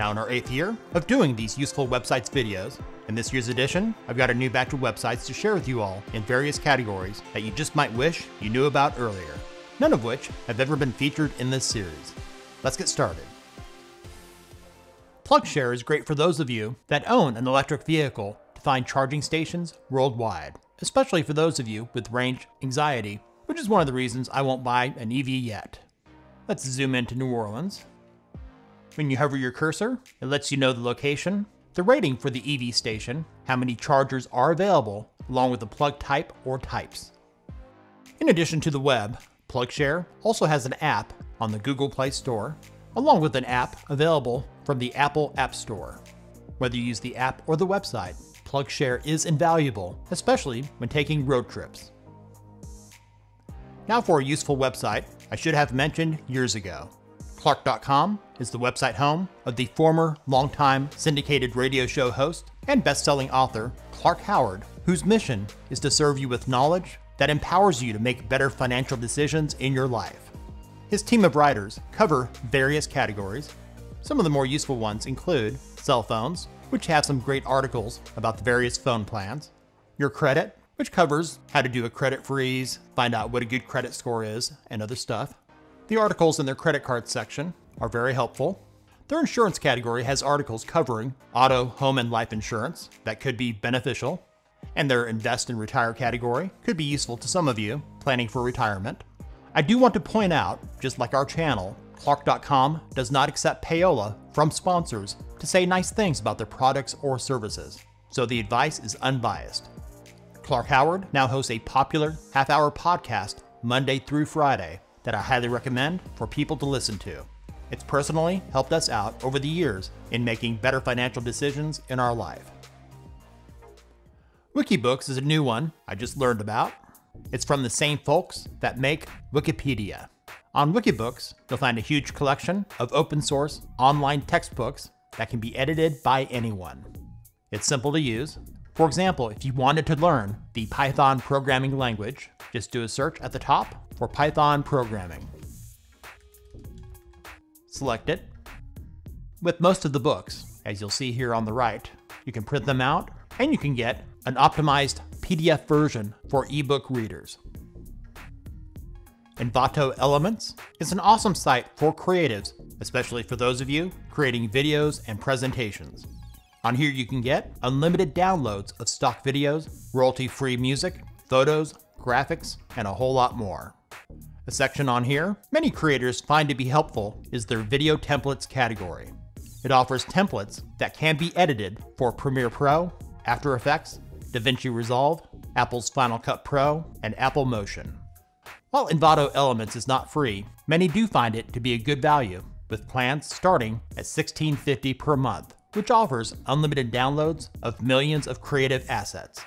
now in our eighth year of doing these useful websites videos. In this year's edition, I've got a new batch of websites to share with you all in various categories that you just might wish you knew about earlier, none of which have ever been featured in this series. Let's get started. PlugShare is great for those of you that own an electric vehicle to find charging stations worldwide, especially for those of you with range anxiety, which is one of the reasons I won't buy an EV yet. Let's zoom into New Orleans. When you hover your cursor, it lets you know the location, the rating for the EV station, how many chargers are available, along with the plug type or types. In addition to the web, PlugShare also has an app on the Google Play Store, along with an app available from the Apple App Store. Whether you use the app or the website, PlugShare is invaluable, especially when taking road trips. Now for a useful website I should have mentioned years ago. Clark.com is the website home of the former longtime syndicated radio show host and best-selling author Clark Howard, whose mission is to serve you with knowledge that empowers you to make better financial decisions in your life. His team of writers cover various categories. Some of the more useful ones include cell phones, which have some great articles about the various phone plans, your credit, which covers how to do a credit freeze, find out what a good credit score is, and other stuff. The articles in their credit card section are very helpful. Their insurance category has articles covering auto, home, and life insurance that could be beneficial. And their invest and retire category could be useful to some of you planning for retirement. I do want to point out, just like our channel, Clark.com does not accept payola from sponsors to say nice things about their products or services, so the advice is unbiased. Clark Howard now hosts a popular half hour podcast Monday through Friday that I highly recommend for people to listen to. It's personally helped us out over the years in making better financial decisions in our life. Wikibooks is a new one I just learned about. It's from the same folks that make Wikipedia. On Wikibooks, you'll find a huge collection of open source online textbooks that can be edited by anyone. It's simple to use. For example, if you wanted to learn the Python programming language, just do a search at the top for Python programming. Select it. With most of the books, as you'll see here on the right, you can print them out and you can get an optimized PDF version for ebook readers. Envato Elements is an awesome site for creatives, especially for those of you creating videos and presentations. On here you can get unlimited downloads of stock videos, royalty-free music, photos, graphics, and a whole lot more. A section on here many creators find to be helpful is their video templates category. It offers templates that can be edited for Premiere Pro, After Effects, DaVinci Resolve, Apple's Final Cut Pro, and Apple Motion. While Envato Elements is not free, many do find it to be a good value, with plans starting at $16.50 per month, which offers unlimited downloads of millions of creative assets.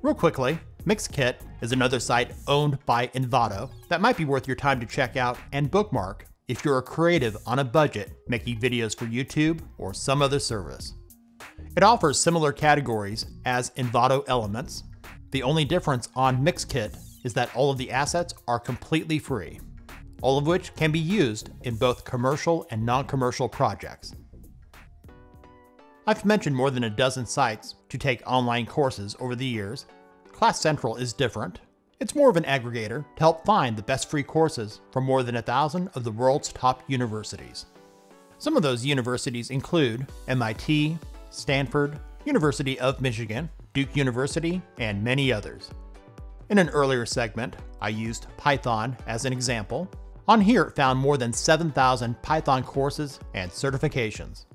Real quickly, Mixkit is another site owned by Envato that might be worth your time to check out and bookmark if you're a creative on a budget making videos for YouTube or some other service. It offers similar categories as Envato Elements. The only difference on Mixkit is that all of the assets are completely free, all of which can be used in both commercial and non-commercial projects. I've mentioned more than a dozen sites to take online courses over the years. Class Central is different. It's more of an aggregator to help find the best free courses from more than a thousand of the world's top universities. Some of those universities include MIT, Stanford, University of Michigan, Duke University, and many others. In an earlier segment, I used Python as an example. On here, it found more than 7,000 Python courses and certifications.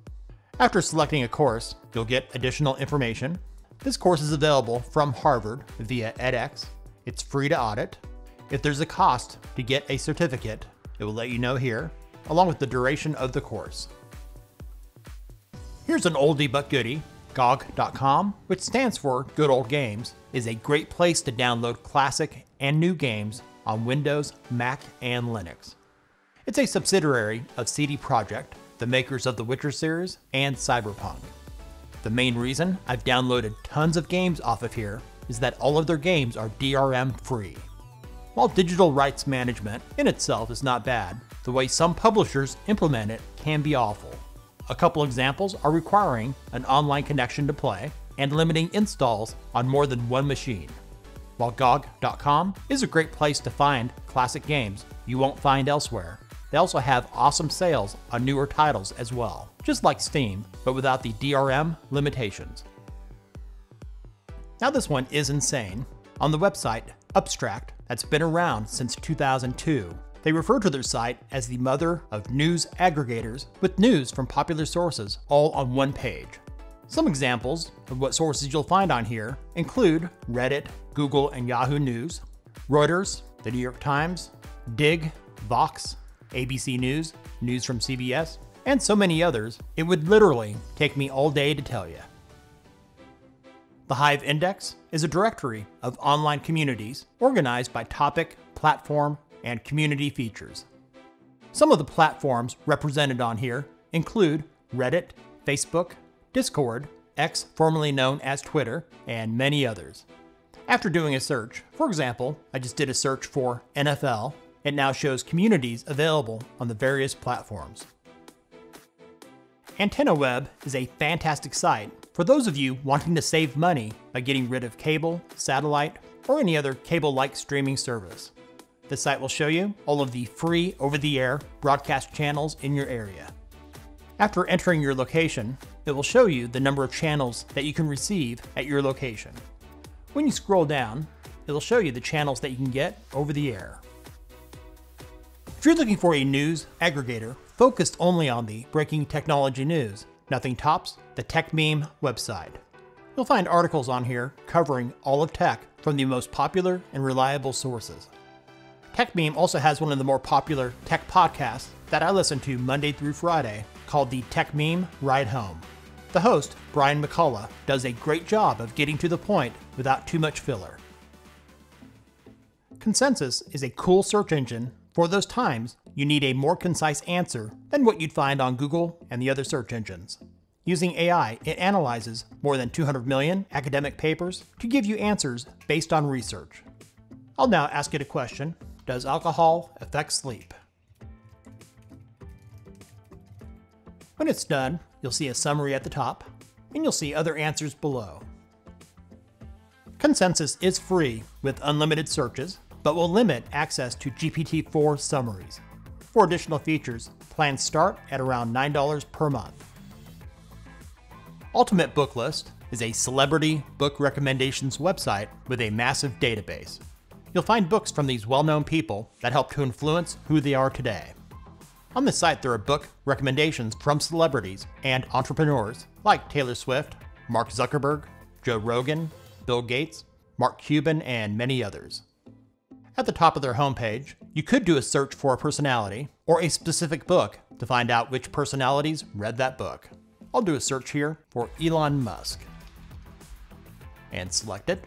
After selecting a course, you'll get additional information. This course is available from Harvard via edX. It's free to audit. If there's a cost to get a certificate, it will let you know here, along with the duration of the course. Here's an oldie but goodie GOG.com, which stands for Good Old Games, is a great place to download classic and new games on Windows, Mac, and Linux. It's a subsidiary of CD Projekt, the makers of the Witcher series and Cyberpunk. The main reason I've downloaded tons of games off of here is that all of their games are DRM free. While digital rights management in itself is not bad, the way some publishers implement it can be awful. A couple examples are requiring an online connection to play and limiting installs on more than one machine. While GOG.com is a great place to find classic games you won't find elsewhere, they also have awesome sales on newer titles as well, just like Steam, but without the DRM limitations. Now, this one is insane. On the website Upstract, that's been around since 2002, they refer to their site as the mother of news aggregators with news from popular sources all on one page. Some examples of what sources you'll find on here include Reddit, Google and Yahoo News, Reuters, the New York Times, Digg, Vox, ABC News, news from CBS, and so many others, it would literally take me all day to tell you. The Hive Index is a directory of online communities organized by topic, platform, and community features. Some of the platforms represented on here include Reddit, Facebook, Discord, X formerly known as Twitter, and many others. After doing a search, for example, I just did a search for NFL, it now shows communities available on the various platforms. AntennaWeb is a fantastic site for those of you wanting to save money by getting rid of cable, satellite, or any other cable-like streaming service. The site will show you all of the free over-the-air broadcast channels in your area. After entering your location, it will show you the number of channels that you can receive at your location. When you scroll down, it'll show you the channels that you can get over the air. If you're looking for a news aggregator focused only on the breaking technology news, nothing tops the Techmeme website. You'll find articles on here covering all of tech from the most popular and reliable sources. Techmeme also has one of the more popular tech podcasts that I listen to Monday through Friday called the Techmeme Ride Home. The host, Brian McCullough, does a great job of getting to the point without too much filler. Consensus is a cool search engine for those times, you need a more concise answer than what you'd find on Google and the other search engines. Using AI, it analyzes more than 200 million academic papers to give you answers based on research. I'll now ask it a question Does alcohol affect sleep? When it's done, you'll see a summary at the top, and you'll see other answers below. Consensus is free with unlimited searches, but will limit access to GPT-4 summaries. For additional features, plans start at around $9 per month. Ultimate Book List is a celebrity book recommendations website with a massive database. You'll find books from these well-known people that help to influence who they are today. On the site, there are book recommendations from celebrities and entrepreneurs like Taylor Swift, Mark Zuckerberg, Joe Rogan, Bill Gates, Mark Cuban, and many others. At the top of their homepage, you could do a search for a personality or a specific book to find out which personalities read that book. I'll do a search here for Elon Musk and select it.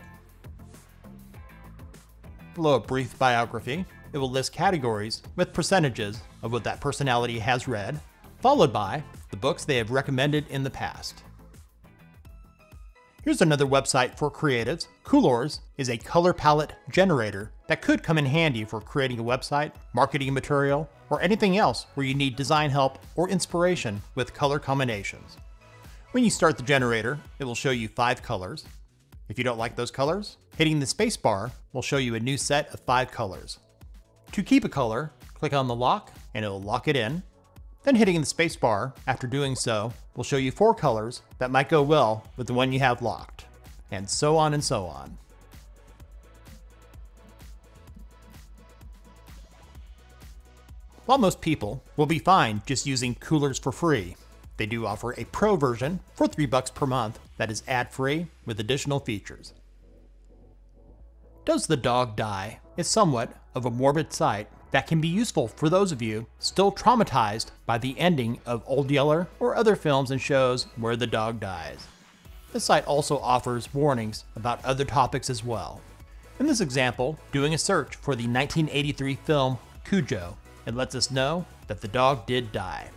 Below a brief biography, it will list categories with percentages of what that personality has read, followed by the books they have recommended in the past. Here's another website for creatives. Coolors is a color palette generator that could come in handy for creating a website, marketing material, or anything else where you need design help or inspiration with color combinations. When you start the generator, it will show you five colors. If you don't like those colors, hitting the spacebar will show you a new set of five colors. To keep a color, click on the lock and it will lock it in. Then hitting the spacebar after doing so will show you four colors that might go well with the one you have locked, and so on and so on. While most people will be fine just using Coolors for free, they do offer a pro version for 3 bucks per month that is ad-free with additional features. Does the Dog Die is somewhat of a morbid site that can be useful for those of you still traumatized by the ending of Old Yeller or other films and shows where the dog dies. The site also offers warnings about other topics as well. In this example, doing a search for the 1983 film Cujo, it lets us know that the dog did die.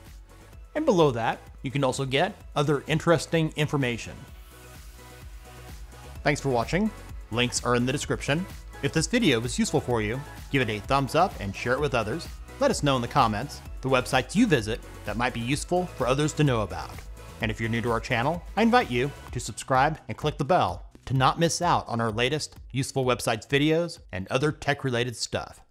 And below that, you can also get other interesting information. Thanks for watching. Links are in the description. If this video was useful for you, give it a thumbs up and share it with others. let us know in the comments the websites you visit that might be useful for others to know about. And if you're new to our channel, I invite you to subscribe and click the bell to not miss out on our latest useful websites videos and other tech related stuff.